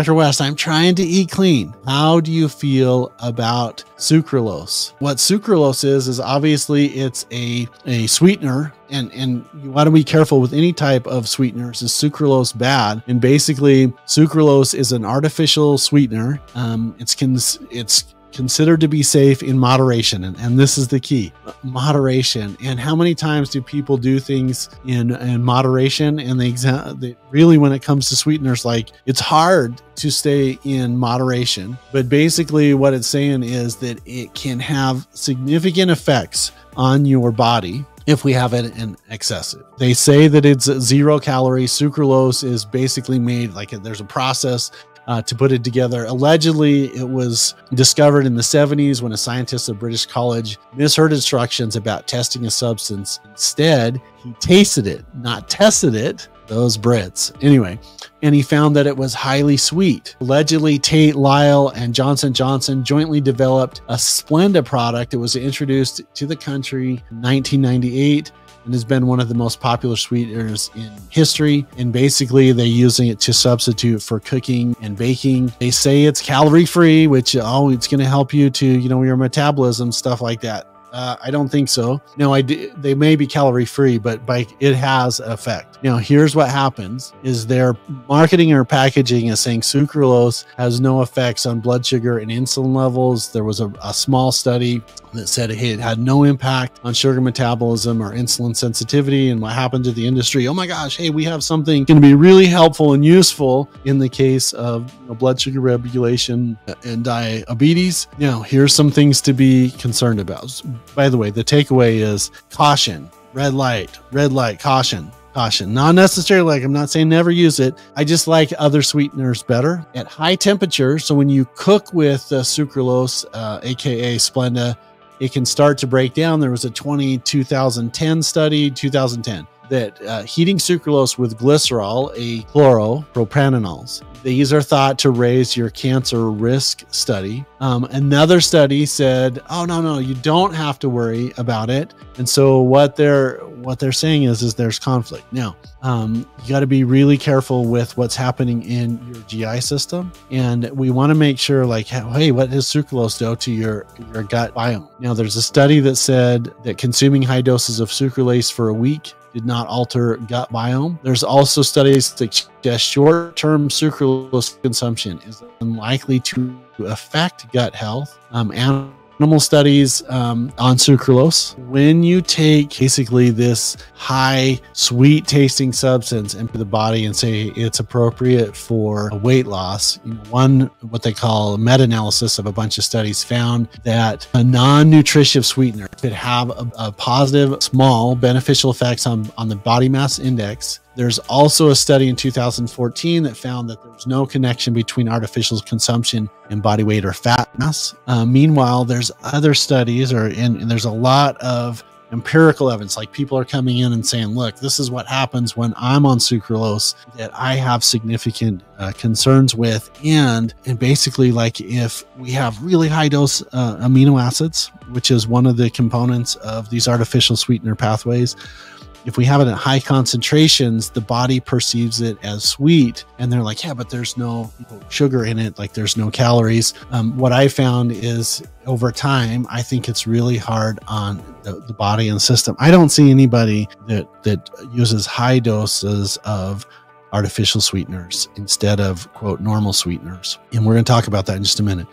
Dr. West, I'm trying to eat clean. How do you feel about sucralose? What sucralose is, is obviously it's a, a sweetener and and you want to be careful with any type of sweeteners. Is sucralose bad? And basically, sucralose is an artificial sweetener. Um, it's cons- it's considered to be safe in moderation and, and this is the key moderation and how many times do people do things in in moderation and they, they really when it comes to sweeteners like it's hard to stay in moderation but basically what it's saying is that it can have significant effects on your body if we have it in excessive. They say that it's zero calorie. Sucralose is basically made like there's a process uh, to put it together. Allegedly, it was discovered in the 70s when a scientist at British College misheard instructions about testing a substance. Instead, he tasted it, not tested it. Those Brits. Anyway, and he found that it was highly sweet. Allegedly, Tate, Lyle, and Johnson Johnson jointly developed a Splenda product. It was introduced to the country in 1998 and has been one of the most popular sweeteners in history. And basically, they're using it to substitute for cooking and baking. They say it's calorie free, which oh, it's going to help you to you know your metabolism, stuff like that. Uh, I don't think so. No, I d- they may be calorie free, but by it has effect. Now, here's what happens: is their marketing or packaging is saying sucralose has no effects on blood sugar and insulin levels. There was a, a small study that said it had no impact on sugar metabolism or insulin sensitivity. And what happened to the industry? Oh my gosh! Hey, we have something going to be really helpful and useful in the case of you know, blood sugar regulation and diabetes. Now, here's some things to be concerned about by the way, the takeaway is caution, red light, red light, caution, caution. Not necessarily like I'm not saying never use it. I just like other sweeteners better at high temperature. So when you cook with uh, sucralose, uh, aka Splenda, it can start to break down. There was a 20 2010 study, 2010 that uh, heating sucralose with glycerol, a chloropropanols, these are thought to raise your cancer risk study. Um, another study said, "Oh no, no, you don't have to worry about it." And so what they're what they're saying is, is there's conflict. Now, um, you got to be really careful with what's happening in your GI system, and we want to make sure, like, hey, what does sucralose do to your your gut biome? Now, there's a study that said that consuming high doses of sucralose for a week did not alter gut biome. There's also studies that suggest short term sucralose consumption is unlikely to affect gut health. Um, and animal studies um, on sucralose. When you take basically this high sweet tasting substance into the body and say it's appropriate for weight loss, one what they call a meta-analysis of a bunch of studies found that a non-nutritive sweetener could have a, a positive, small beneficial effects on, on the body mass index there's also a study in 2014 that found that there's no connection between artificial consumption and body weight or fat mass. Uh, meanwhile, there's other studies, or and, and there's a lot of empirical evidence like people are coming in and saying look this is what happens when i'm on sucralose that i have significant uh, concerns with and and basically like if we have really high dose uh, amino acids which is one of the components of these artificial sweetener pathways if we have it at high concentrations, the body perceives it as sweet. And they're like, yeah, but there's no sugar in it, like there's no calories. Um, what I found is over time, I think it's really hard on the, the body and system. I don't see anybody that, that uses high doses of artificial sweeteners instead of quote normal sweeteners. And we're going to talk about that in just a minute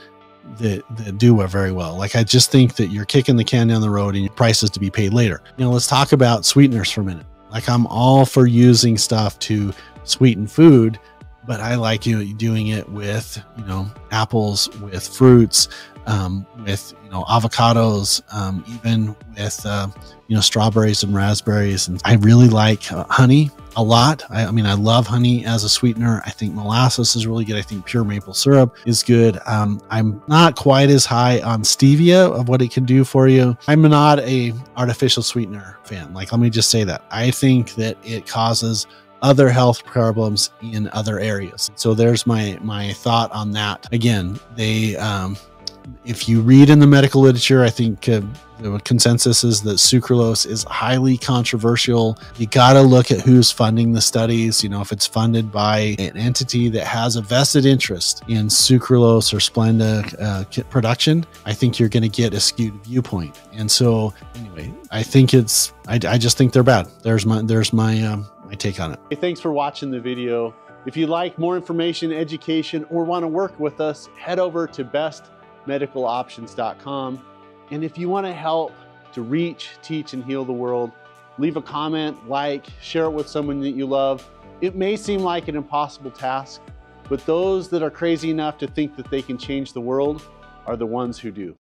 that, that do uh, very well. Like I just think that you're kicking the can down the road and your prices to be paid later. Know, let's talk about sweeteners for a minute. Like I'm all for using stuff to sweeten food, but I like you doing it with you know apples, with fruits, um, with you know avocados, um, even with uh, you know strawberries and raspberries. And I really like uh, honey a lot. I, I, mean, I love honey as a sweetener. I think molasses is really good. I think pure maple syrup is good. Um, I'm not quite as high on stevia of what it can do for you. I'm not a artificial sweetener fan. Like, let me just say that I think that it causes other health problems in other areas. So there's my my thought on that. Again, they um, if you read in the medical literature, I think uh, the consensus is that sucralose is highly controversial. You got to look at who's funding the studies. You know, if it's funded by an entity that has a vested interest in sucralose or Splenda uh, production, I think you're going to get a skewed viewpoint. And so, anyway, I think it's. I, I just think they're bad. There's my. There's my. Um, my take on it. Hey, thanks for watching the video. If you'd like more information, education, or want to work with us, head over to bestmedicaloptions.com. And if you want to help to reach, teach, and heal the world, leave a comment, like, share it with someone that you love. It may seem like an impossible task, but those that are crazy enough to think that they can change the world are the ones who do.